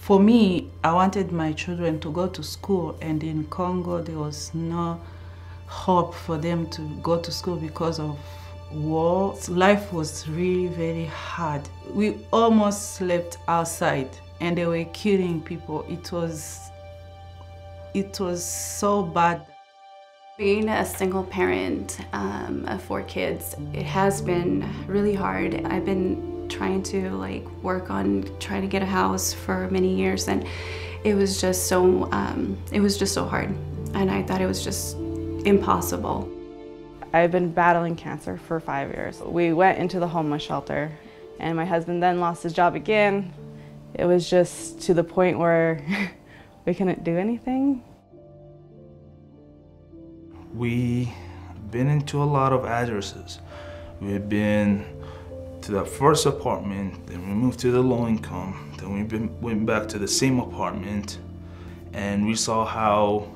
For me, I wanted my children to go to school, and in Congo, there was no hope for them to go to school because of war. Life was really very hard. We almost slept outside, and they were killing people. It was, it was so bad. Being a single parent um, of four kids, it has been really hard. I've been trying to like work on trying to get a house for many years and it was just so, um, it was just so hard. And I thought it was just impossible. I've been battling cancer for five years. We went into the homeless shelter and my husband then lost his job again. It was just to the point where we couldn't do anything. We've been into a lot of addresses. We've been to that first apartment, then we moved to the low income, then we been, went back to the same apartment, and we saw how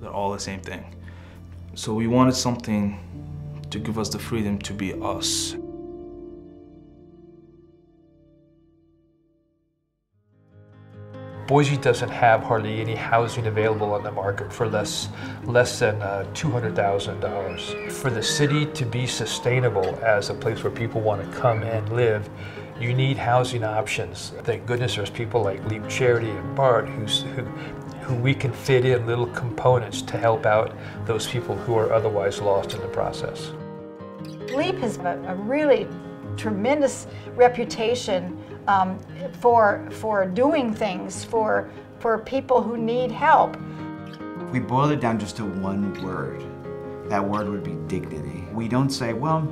they're all the same thing. So we wanted something to give us the freedom to be us. Boise doesn't have hardly any housing available on the market for less, less than uh, $200,000. For the city to be sustainable as a place where people want to come and live, you need housing options. Thank goodness there's people like Leap Charity and BART who's, who, who we can fit in little components to help out those people who are otherwise lost in the process. LEAP has a really tremendous reputation um, for, for doing things for, for people who need help. We boil it down just to one word. That word would be dignity. We don't say, well,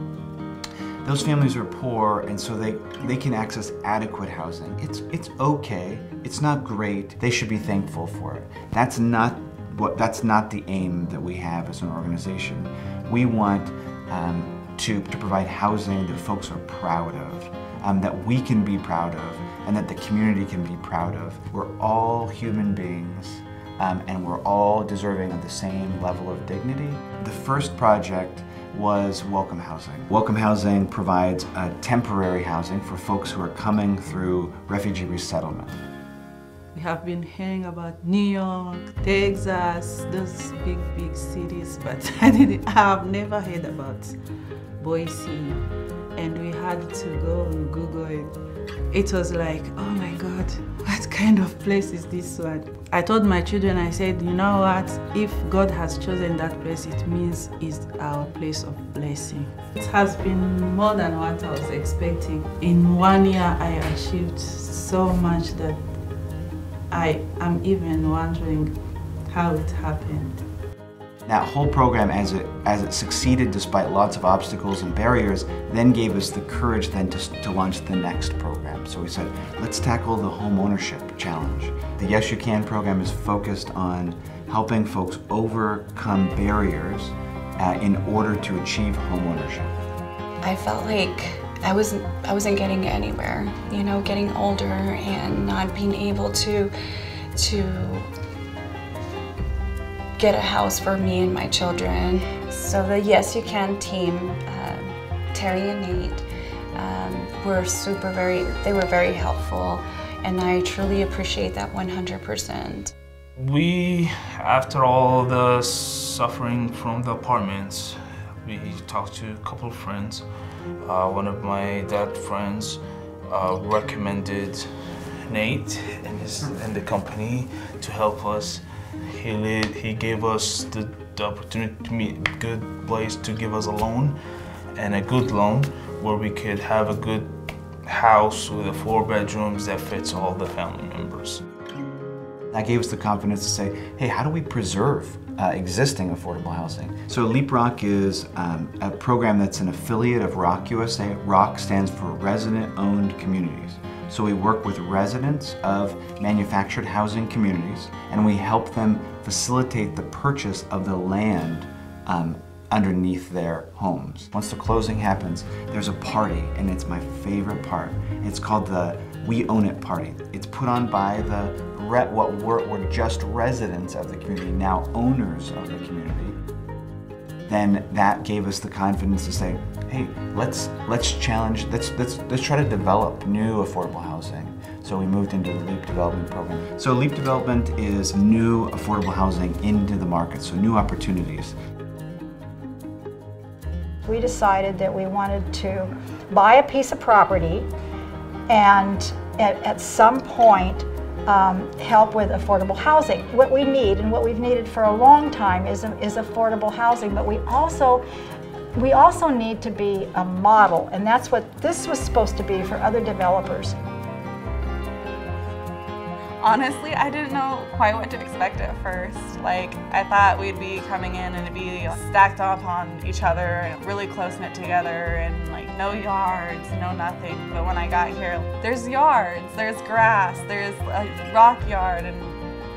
those families are poor and so they, they can access adequate housing. It's, it's okay, it's not great, they should be thankful for it. That's not, what, that's not the aim that we have as an organization. We want um, to, to provide housing that folks are proud of, um, that we can be proud of, and that the community can be proud of. We're all human beings, um, and we're all deserving of the same level of dignity. The first project was Welcome Housing. Welcome Housing provides a temporary housing for folks who are coming through refugee resettlement. We have been hearing about New York, Texas, those big, big cities, but I, didn't, I have never heard about Boise. And we had to go and Google it. It was like, oh my God, what kind of place is this one? I told my children, I said, you know what? If God has chosen that place, it means it's our place of blessing. It has been more than what I was expecting. In one year, I achieved so much that I am even wondering how it happened. That whole program, as it, as it succeeded despite lots of obstacles and barriers, then gave us the courage then to, to launch the next program. So we said, let's tackle the home ownership challenge. The Yes You Can program is focused on helping folks overcome barriers uh, in order to achieve home ownership. I felt like I wasn't I wasn't getting anywhere. You know, getting older and not being able to to get a house for me and my children. So the Yes You Can team, um, Terry and Nate, um, were super very, they were very helpful and I truly appreciate that 100%. We, after all the suffering from the apartments, we talked to a couple friends. Uh, one of my dad friends uh, recommended Nate and, his, and the company to help us he, laid, he gave us the, the opportunity to meet a good place to give us a loan and a good loan where we could have a good house with the four bedrooms that fits all the family members. That gave us the confidence to say, hey, how do we preserve uh, existing affordable housing? So Leap ROC is um, a program that's an affiliate of ROC USA. ROC stands for Resident Owned Communities. So we work with residents of manufactured housing communities and we help them facilitate the purchase of the land um, underneath their homes. Once the closing happens, there's a party and it's my favorite part. It's called the We Own It party. It's put on by the what were, were just residents of the community, now owners of the community then that gave us the confidence to say, hey, let's let's challenge, let's let's let's try to develop new affordable housing. So we moved into the LEAP development program. So LEAP development is new affordable housing into the market, so new opportunities. We decided that we wanted to buy a piece of property and at, at some point um, help with affordable housing. What we need and what we've needed for a long time is, is affordable housing, but we also we also need to be a model, and that's what this was supposed to be for other developers. Honestly, I didn't know quite what to expect at first. Like, I thought we'd be coming in and it'd be stacked up on each other and really close knit together and like no yards, no nothing. But when I got here, there's yards, there's grass, there's a rock yard and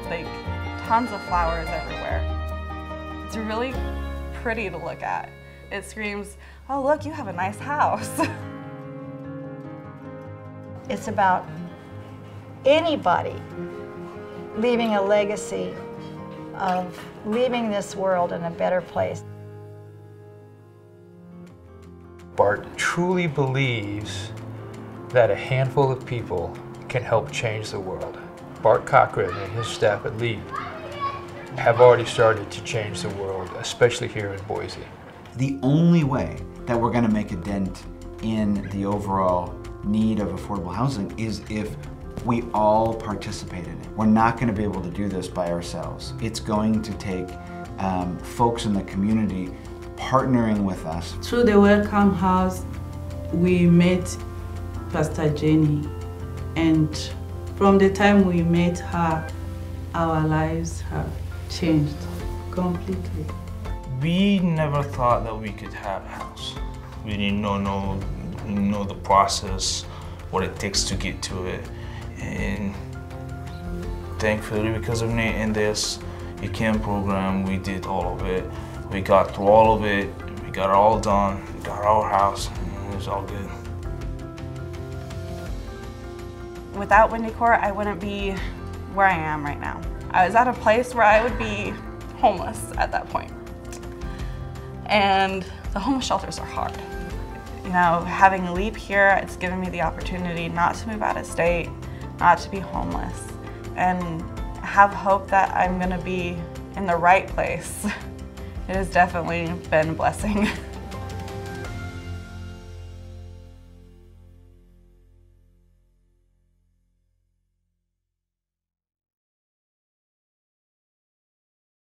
like tons of flowers everywhere. It's really pretty to look at. It screams, oh look, you have a nice house. it's about anybody leaving a legacy of leaving this world in a better place. Bart truly believes that a handful of people can help change the world. Bart Cochran and his staff at LEAP have already started to change the world, especially here in Boise. The only way that we're going to make a dent in the overall need of affordable housing is if we all participate in it. We're not going to be able to do this by ourselves. It's going to take um, folks in the community partnering with us. Through the Welcome House, we met Pastor Jenny, and from the time we met her, our lives have changed completely. We never thought that we could have a house. We didn't know, know, know the process, what it takes to get to it. And thankfully, because of Nate and this Yes You Can program, we did all of it. We got through all of it. We got it all done. We got our house. It was all good. Without Windy Court, I wouldn't be where I am right now. I was at a place where I would be homeless at that point. And the homeless shelters are hard. You know, having a LEAP here, it's given me the opportunity not to move out of state, not to be homeless, and have hope that I'm gonna be in the right place. It has definitely been a blessing.